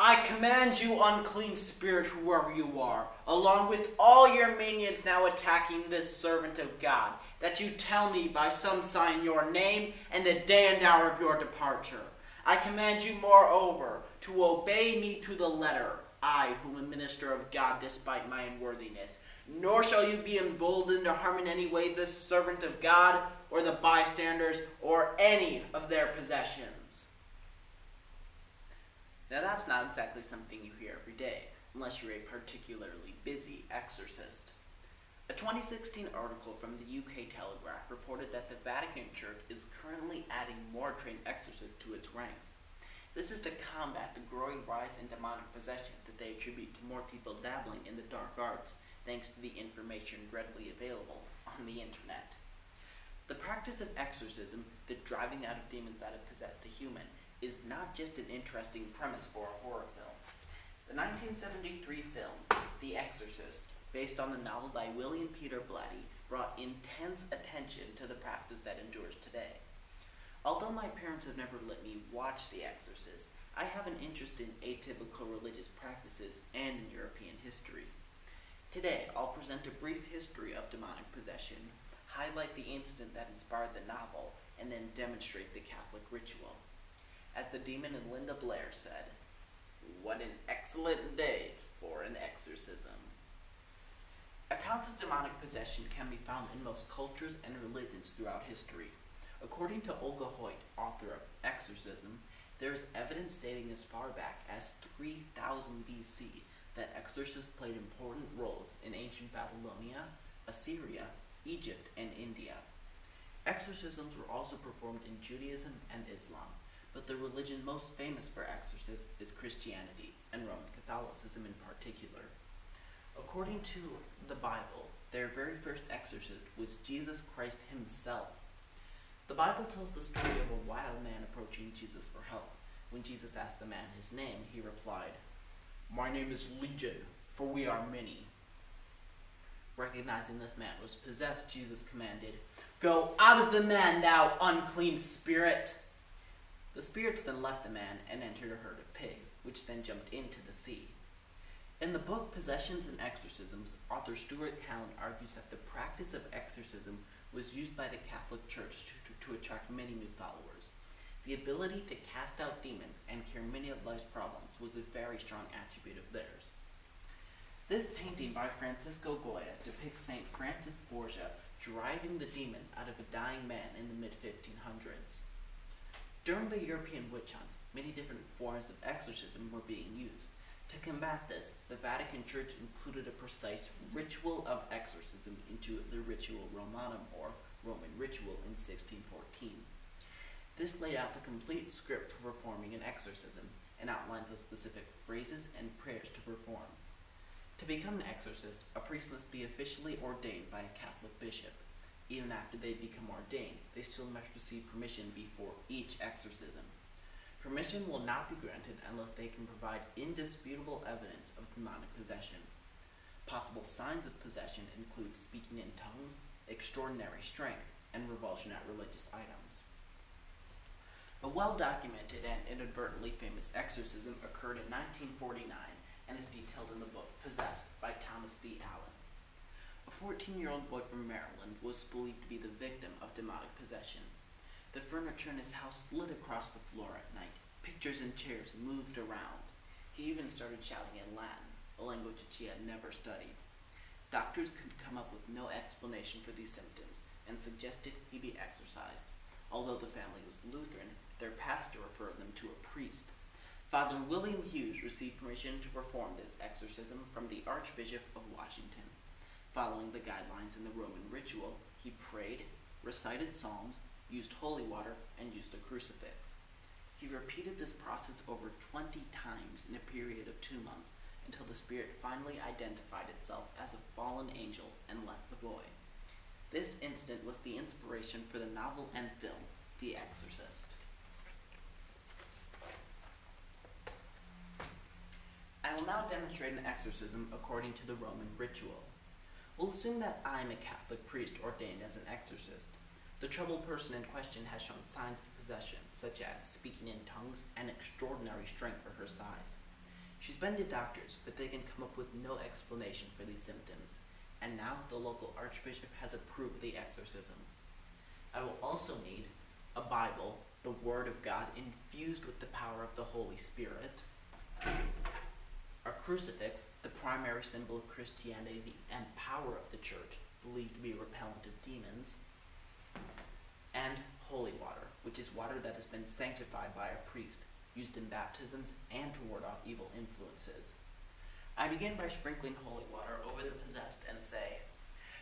I command you, unclean spirit, whoever you are, along with all your minions now attacking this servant of God, that you tell me by some sign your name and the day and hour of your departure. I command you, moreover, to obey me to the letter, I, who am a minister of God despite my unworthiness. Nor shall you be emboldened to harm in any way this servant of God, or the bystanders, or any of their possessions. Now, that's not exactly something you hear every day, unless you're a particularly busy exorcist. A 2016 article from the UK Telegraph reported that the Vatican Church is currently adding more trained exorcists to its ranks. This is to combat the growing rise in demonic possession that they attribute to more people dabbling in the dark arts, thanks to the information readily available on the internet. The practice of exorcism, the driving out of demons that have possessed a human, is not just an interesting premise for a horror film. The 1973 film, The Exorcist, based on the novel by William Peter Blatty, brought intense attention to the practice that endures today. Although my parents have never let me watch The Exorcist, I have an interest in atypical religious practices and in European history. Today, I'll present a brief history of demonic possession, highlight the incident that inspired the novel, and then demonstrate the Catholic ritual. As the demon in Linda Blair said, What an excellent day for an exorcism. Accounts of demonic possession can be found in most cultures and religions throughout history. According to Olga Hoyt, author of Exorcism, there is evidence dating as far back as 3000 BC that exorcists played important roles in ancient Babylonia, Assyria, Egypt, and India. Exorcisms were also performed in Judaism and Islam but the religion most famous for exorcisms is Christianity and Roman Catholicism in particular. According to the Bible, their very first exorcist was Jesus Christ himself. The Bible tells the story of a wild man approaching Jesus for help. When Jesus asked the man his name, he replied, My name is Legion, for we are many. Recognizing this man was possessed, Jesus commanded, Go out of the man, thou unclean spirit! The spirits then left the man and entered a herd of pigs, which then jumped into the sea. In the book Possessions and Exorcisms, author Stuart Callan argues that the practice of exorcism was used by the Catholic Church to, to, to attract many new followers. The ability to cast out demons and cure many of life's problems was a very strong attribute of theirs. This painting by Francisco Goya depicts St. Francis Borgia driving the demons out of a dying man in the mid 1500s. During the European witch hunts, many different forms of exorcism were being used. To combat this, the Vatican Church included a precise ritual of exorcism into the Ritual Romanum, or Roman ritual, in 1614. This laid out the complete script for performing an exorcism and outlined the specific phrases and prayers to perform. To become an exorcist, a priest must be officially ordained by a Catholic bishop even after they become ordained, they still must receive permission before each exorcism. Permission will not be granted unless they can provide indisputable evidence of demonic possession. Possible signs of possession include speaking in tongues, extraordinary strength, and revulsion at religious items. A well documented and inadvertently famous exorcism occurred in 1949 and is detailed in the book Possessed by Thomas B. Allen. 14 year old boy from Maryland was believed to be the victim of demonic possession. The furniture in his house slid across the floor at night. Pictures and chairs moved around. He even started shouting in Latin, a language he had never studied. Doctors could come up with no explanation for these symptoms and suggested he be exorcised. Although the family was Lutheran, their pastor referred them to a priest. Father William Hughes received permission to perform this exorcism from the Archbishop of Washington. Following the guidelines in the Roman ritual, he prayed, recited psalms, used holy water, and used a crucifix. He repeated this process over 20 times in a period of two months until the spirit finally identified itself as a fallen angel and left the boy. This incident was the inspiration for the novel and film, The Exorcist. I will now demonstrate an exorcism according to the Roman ritual. We'll assume that I'm a Catholic priest ordained as an exorcist. The troubled person in question has shown signs of possession, such as speaking in tongues and extraordinary strength for her size. She's been to doctors, but they can come up with no explanation for these symptoms. And now the local archbishop has approved the exorcism. I will also need a Bible, the Word of God, infused with the power of the Holy Spirit, crucifix, the primary symbol of Christianity and power of the church, believed to be a repellent of demons, and holy water, which is water that has been sanctified by a priest, used in baptisms and to ward off evil influences. I begin by sprinkling holy water over the possessed and say,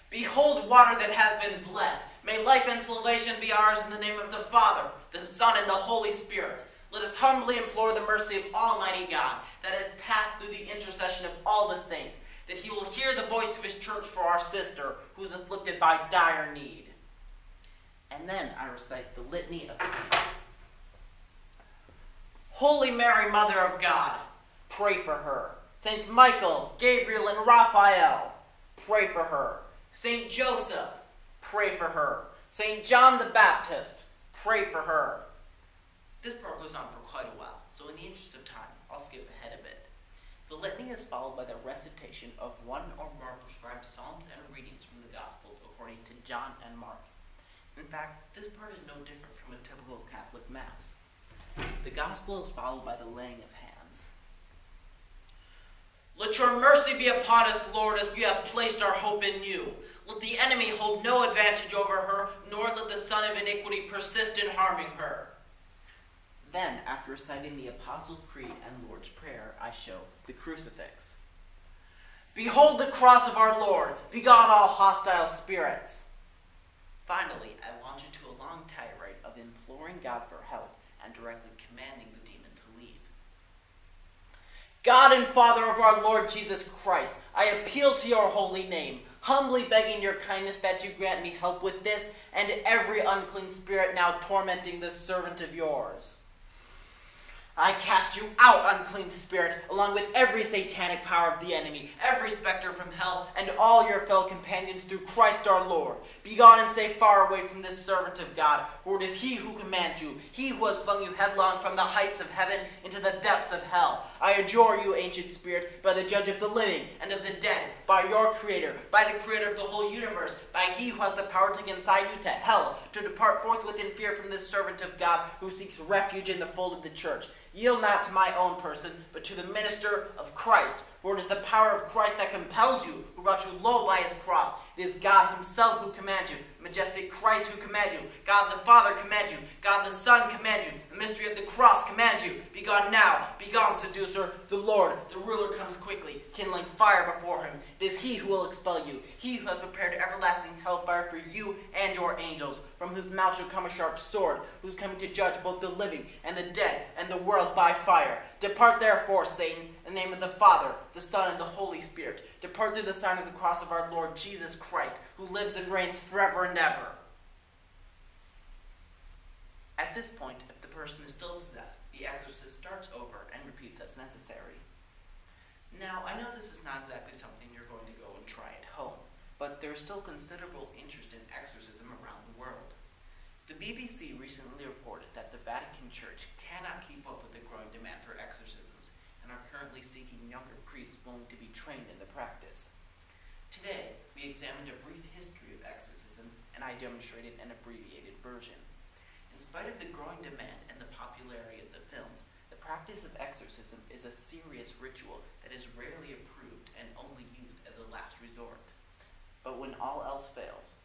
Behold water that has been blessed. May life and salvation be ours in the name of the Father, the Son, and the Holy Spirit. Let us humbly implore the mercy of Almighty God, that has passed through the intercession of all the saints, that he will hear the voice of his church for our sister, who is afflicted by dire need. And then I recite the litany of saints. Holy Mary, Mother of God, pray for her. Saints Michael, Gabriel, and Raphael, pray for her. Saint Joseph, pray for her. Saint John the Baptist, pray for her. This part goes on for quite a while, so in the interest of time, I'll skip ahead a bit. The litany is followed by the recitation of one or more prescribed psalms and readings from the Gospels according to John and Mark. In fact, this part is no different from a typical Catholic Mass. The Gospel is followed by the laying of hands. Let your mercy be upon us, Lord, as we have placed our hope in you. Let the enemy hold no advantage over her, nor let the son of iniquity persist in harming her. Then, after reciting the Apostles' Creed and Lord's Prayer, I show the crucifix. Behold the cross of our Lord, begone all hostile spirits. Finally, I launch into a long tirade of imploring God for help and directly commanding the demon to leave. God and Father of our Lord Jesus Christ, I appeal to your holy name, humbly begging your kindness that you grant me help with this and every unclean spirit now tormenting this servant of yours. I cast you out, unclean spirit, along with every satanic power of the enemy, every specter from hell, and all your fellow companions through Christ our Lord. Begone and stay far away from this servant of God, for it is he who commands you, he who has flung you headlong from the heights of heaven into the depths of hell. I adjure you, ancient spirit, by the judge of the living and of the dead, by your creator, by the creator of the whole universe, by he who has the power to consign you to hell, to depart forthwith in fear from this servant of God who seeks refuge in the fold of the church. Yield not to my own person, but to the minister of Christ. For it is the power of Christ that compels you, who brought you low by his cross. It is God himself who commands you, majestic Christ who commands you, God the Father commands you, God the Son commands you, the mystery of the cross commands you. Be gone now, be gone, seducer. The Lord, the ruler, comes quickly, kindling fire before him. It is he who will expel you, he who has prepared everlasting hellfire for you and your angels, from whose mouth shall come a sharp sword, who's coming to judge both the living and the dead and the world by fire. Depart therefore, Satan, in the name of the Father, the Son, and the Holy Spirit. Depart through the sign of the cross of our Lord Jesus Christ, who lives and reigns forever and ever. At this point, if the person is still possessed, the exorcist starts over and repeats as necessary. Now, I know this is not exactly something you're going to go and try at home, but there is still considerable interest in exorcism around the world. The BBC recently reported that the Vatican Church cannot keep up with the growing demand for exorcisms and are currently seeking younger priests willing to be trained in the practice. Today, we examined a brief history of exorcism and I demonstrated an abbreviated version. In spite of the growing demand and the popularity of the films, the practice of exorcism is a serious ritual that is rarely approved and only used as a last resort. But when all else fails,